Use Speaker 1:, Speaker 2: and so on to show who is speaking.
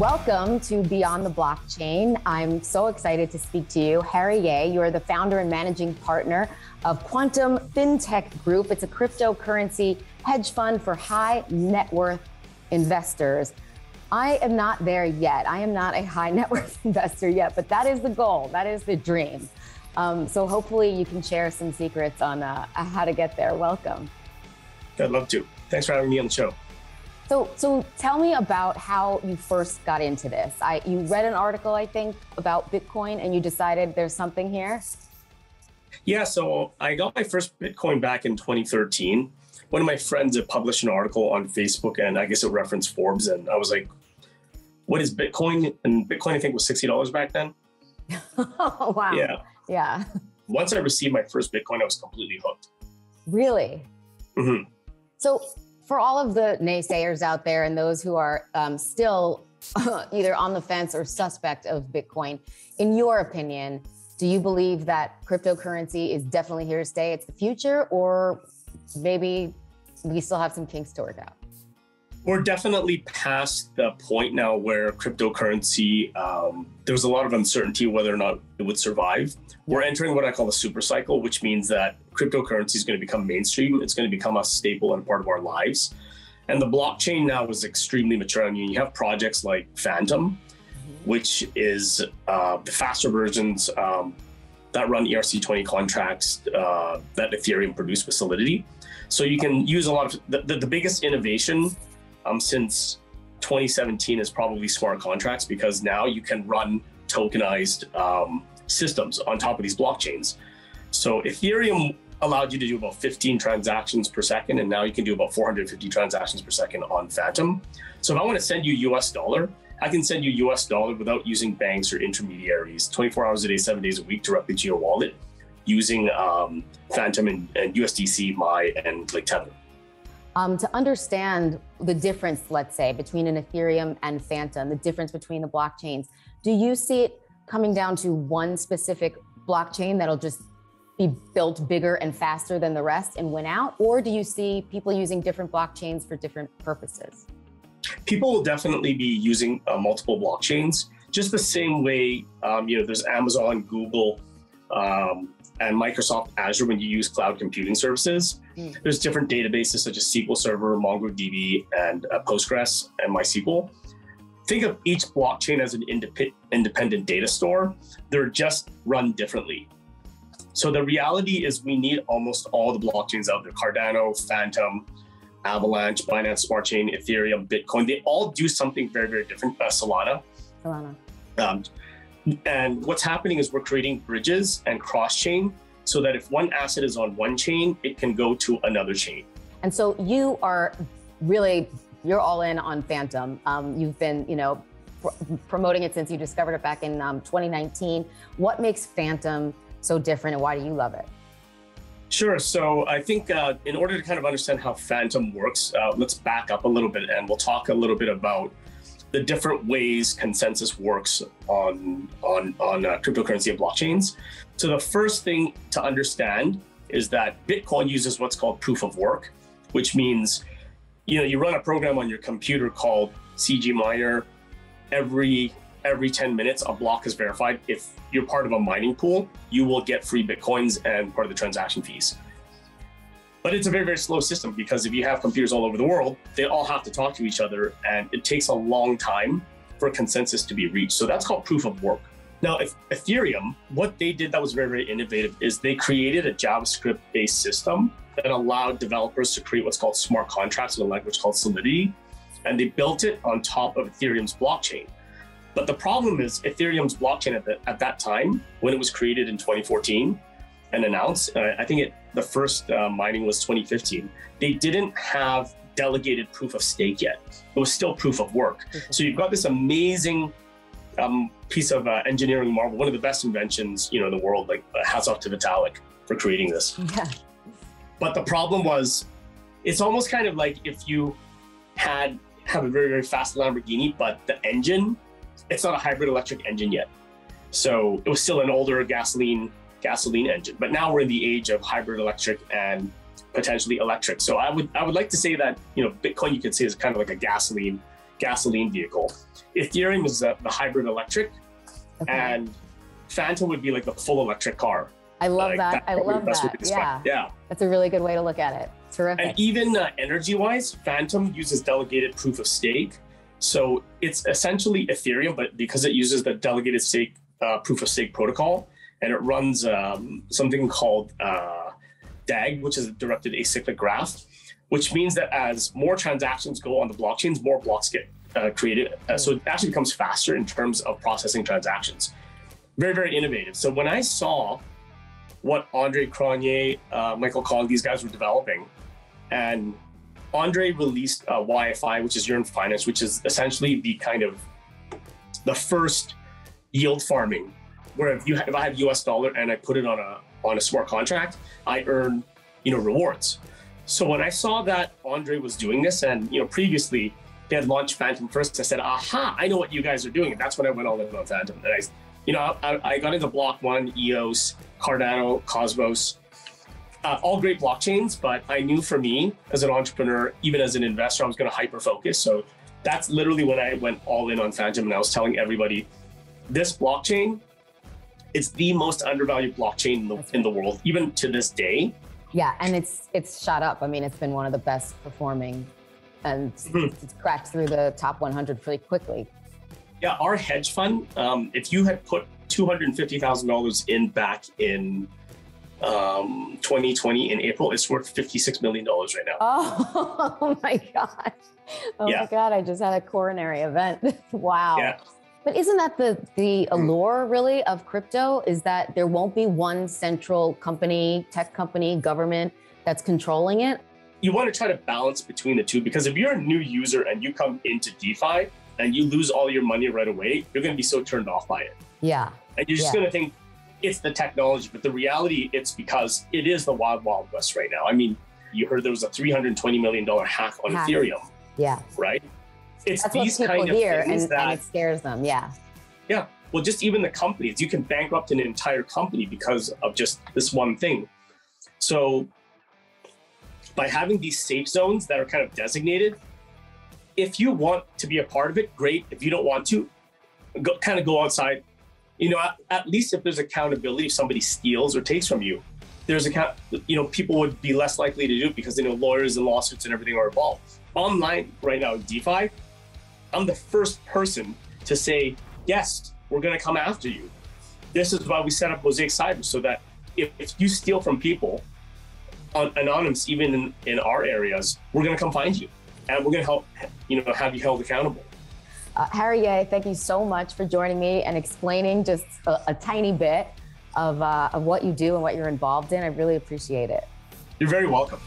Speaker 1: Welcome to Beyond the Blockchain. I'm so excited to speak to you. Harry Yeh, you are the founder and managing partner of Quantum FinTech Group. It's a cryptocurrency hedge fund for high net worth investors. I am not there yet. I am not a high net worth investor yet, but that is the goal. That is the dream. Um, so hopefully you can share some secrets on uh, how to get there. Welcome.
Speaker 2: I'd love to. Thanks for having me on the show.
Speaker 1: So, so tell me about how you first got into this. I, you read an article, I think, about Bitcoin, and you decided there's something here.
Speaker 2: Yeah, so I got my first Bitcoin back in 2013. One of my friends had published an article on Facebook, and I guess it referenced Forbes, and I was like, "What is Bitcoin?" And Bitcoin, I think, was sixty dollars back then.
Speaker 1: oh, wow.
Speaker 2: Yeah.
Speaker 1: Yeah.
Speaker 2: Once I received my first Bitcoin, I was completely hooked.
Speaker 1: Really?
Speaker 2: Mm-hmm.
Speaker 1: So, for all of the naysayers out there and those who are um, still either on the fence or suspect of Bitcoin, in your opinion, do you believe that cryptocurrency is definitely here to stay? It's the future, or maybe we still have some kinks to work out?
Speaker 2: We're definitely past the point now where cryptocurrency, um, there's a lot of uncertainty whether or not it would survive. We're entering what I call a super cycle, which means that cryptocurrency is going to become mainstream. It's going to become a staple and part of our lives. And the blockchain now is extremely mature. I mean, you have projects like Fantom, which is uh, the faster versions um, that run ERC20 contracts uh, that Ethereum produced with Solidity. So you can use a lot of the, the, the biggest innovation um, since 2017 is probably smart contracts because now you can run tokenized um, systems on top of these blockchains. So Ethereum allowed you to do about 15 transactions per second, and now you can do about 450 transactions per second on Fantom. So if I want to send you US dollar, I can send you US dollar without using banks or intermediaries 24 hours a day, seven days a week directly to your wallet using um, Fantom and, and, USDC, My, and like Tether.
Speaker 1: Um, to understand the difference, let's say, between an Ethereum and Fantom, the difference between the blockchains, do you see it coming down to one specific blockchain that'll just be built bigger and faster than the rest and win out? Or do you see people using different blockchains for different purposes?
Speaker 2: people will definitely be using uh, multiple blockchains, just the same way, um, you know, there's Amazon, Google, um, and Microsoft Azure when you use cloud computing services. Mm. There's different databases such as SQL Server, MongoDB, and uh, Postgres and MySQL. Think of each blockchain as an indep- independent data store. They're just run differently. So the reality is we need almost all the blockchains out there, Cardano, Fantom, Avalanche, Binance Smart Chain, Ethereum, Bitcoin, they all do something very, very different. Uh, Solana.
Speaker 1: Solana.
Speaker 2: Um, and what's happening is we're creating bridges and cross chain so that if one asset is on one chain, it can go to another chain.
Speaker 1: And so you are really, you're all in on Fantom. Um, you've been, you know, pr- promoting it since you discovered it back in um, 2019. What makes Fantom so different and why do you love it?
Speaker 2: Sure. So I think uh, in order to kind of understand how Fantom works, uh, let's back up a little bit and we'll talk a little bit about the different ways consensus works on on on uh, cryptocurrency and blockchains. So the first thing to understand is that Bitcoin uses what's called proof of work, which means you know you run a program on your computer called CG Miner. Every every 10 minutes, a block is verified. If you're part of a mining pool, you will get free Bitcoins and part of the transaction fees. But it's a very, very slow system because if you have computers all over the world, they all have to talk to each other and it takes a long time for consensus to be reached. So that's called proof of work. Now, if Ethereum, what they did that was very, very innovative is they created a JavaScript based system that allowed developers to create what's called smart contracts in a language called Solidity. And they built it on top of Ethereum's blockchain. But the problem is Ethereum's blockchain at, the, at that time, when it was created in 2014 and announced, uh, I think it, the first uh, mining was 2015, they didn't have delegated proof of stake yet. It was still proof of work. Mm-hmm. So you've got this amazing um, piece of uh, engineering marvel, one of the best inventions you know in the world. Like uh, hats off to Vitalik for creating this.
Speaker 1: Yeah.
Speaker 2: But the problem was, it's almost kind of like if you had have a very very fast Lamborghini, but the engine it's not a hybrid electric engine yet. So it was still an older gasoline gasoline engine. But now we're in the age of hybrid electric and potentially electric. So I would I would like to say that you know Bitcoin you could say is kind of like a gasoline gasoline vehicle. Ethereum is the, the hybrid electric,
Speaker 1: Okay.
Speaker 2: and Fantom would be like the full electric car.
Speaker 1: I love
Speaker 2: Like,
Speaker 1: that. I
Speaker 2: would be the
Speaker 1: love that. Yeah.
Speaker 2: Yeah.
Speaker 1: That's a really good way to look at it. Terrific.
Speaker 2: And even uh, energy wise, Fantom uses delegated proof of stake. So it's essentially Ethereum, but because it uses the delegated stake uh, proof of stake protocol, and it runs um, something called uh, DAG, which is a directed acyclic graph, which means that as more transactions go on the blockchains, more blocks get uh, created. Uh, so it actually becomes faster in terms of processing transactions. Very, very innovative. So when I saw what Andre Cronje, uh, Michael Kong, these guys were developing, and Andre released uh, YFI, which is Yearn Finance, which is essentially the kind of the first yield farming, where if you if I have US dollar and I put it on a on a smart contract, I earn you know rewards. So when I saw that Andre was doing this, and you know previously they had launched Fantom first, I said, "Aha! I know what you guys are doing." And that's when I went all in on Fantom. And I, you know, I, I got into Block One, EOS, Cardano, Cosmos, uh, all great blockchains. But I knew for me as an entrepreneur, even as an investor, I was going to hyper focus. So that's literally when I went all in on Fantom, and I was telling everybody, this blockchain, it's the most undervalued blockchain in the, in the world, even to this day.
Speaker 1: yeah, and it's it's shot up. I mean, it's been one of the best performing, and
Speaker 2: Mhm.
Speaker 1: it's cracked through the top 100 pretty quickly.
Speaker 2: Yeah, our hedge fund, um, if you had put $250,000 in back in um, 2020 in April, it's worth $56 million right now.
Speaker 1: Oh, oh my gosh. Oh
Speaker 2: Yeah.
Speaker 1: my God, I just had a coronary event. wow.
Speaker 2: Yeah.
Speaker 1: But isn't that the the hmm. allure really of crypto is that there won't be one central company, tech company, government that's controlling it?
Speaker 2: You want to try to balance between the two because if you're a new user and you come into DeFi and you lose all your money right away, you're going to be so turned off by it.
Speaker 1: Yeah.
Speaker 2: And you're just
Speaker 1: Yeah.
Speaker 2: going to think it's the technology, but the reality, it's because it is the wild, wild west right now. I mean, you heard there was a $320 million hack on
Speaker 1: Hack.
Speaker 2: Ethereum,
Speaker 1: Yeah.
Speaker 2: right? It's
Speaker 1: That's
Speaker 2: these
Speaker 1: people
Speaker 2: kind of
Speaker 1: hear and,
Speaker 2: things
Speaker 1: and
Speaker 2: that
Speaker 1: it scares them. Yeah.
Speaker 2: Yeah. Well, just even the companies, you can bankrupt an entire company because of just this one thing. So, by having these safe zones that are kind of designated, if you want to be a part of it, great. If you don't want to, go, kind of go outside. You know, at, at least if there's accountability, if somebody steals or takes from you, there's account. You know, people would be less likely to do it because you know lawyers and lawsuits and everything are involved. Online right now, DeFi, I'm the first person to say yes, we're going to come after you. This is why we set up Mosaic Cyber so that if, if you steal from people, on, anonymous, even in, in our areas, we're going to come find you, and we're going to help, you know, have you held accountable.
Speaker 1: Uh, Harry Yeh, thank you so much for joining me and explaining just a, a tiny bit of, uh, of what you do and what you're involved in. I really appreciate it.
Speaker 2: You're very welcome.